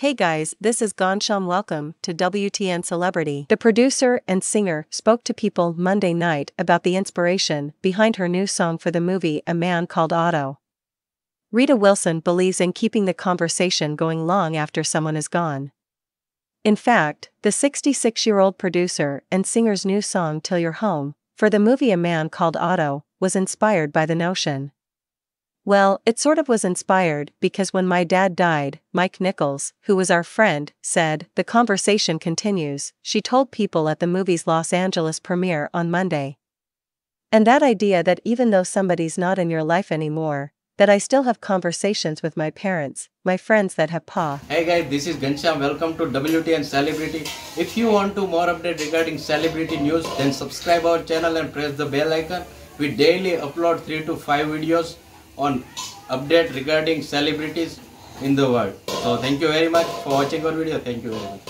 Hey guys, this is Gansham. Welcome to WTN Celebrity. The producer and singer spoke to people Monday night about the inspiration behind her new song for the movie A Man Called Otto. Rita Wilson believes in keeping the conversation going long after someone is gone. In fact, the 66 year old producer and singer's new song Till You're Home, for the movie A Man Called Otto, was inspired by the notion. Well, it sort of was inspired because when my dad died, Mike Nichols, who was our friend, said, The conversation continues, she told people at the movie's Los Angeles premiere on Monday. And that idea that even though somebody's not in your life anymore, that I still have conversations with my parents, my friends that have pa. Hey guys, this is Gansham. Welcome to WTN Celebrity. If you want to more update regarding celebrity news, then subscribe our channel and press the bell icon. We daily upload 3 to 5 videos on update regarding celebrities in the world. So thank you very much for watching our video. Thank you very much.